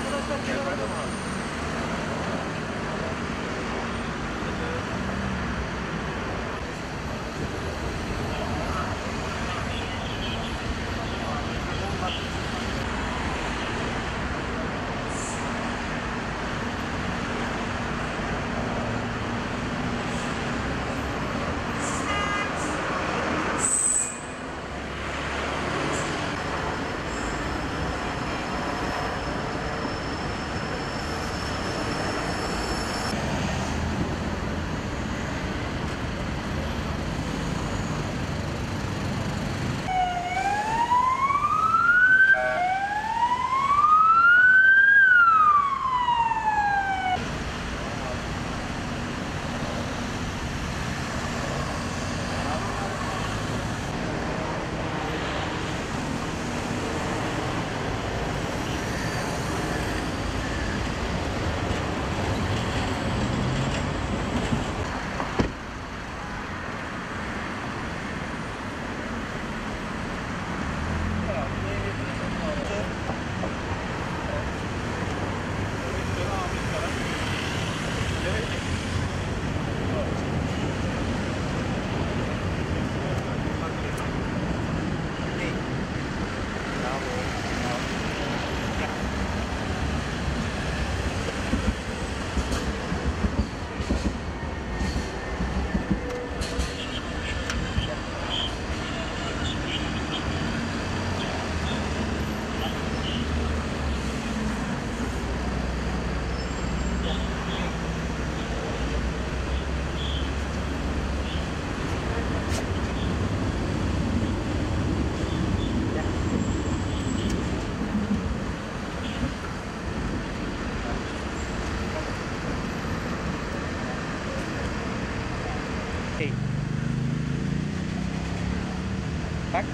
やった! thì bắt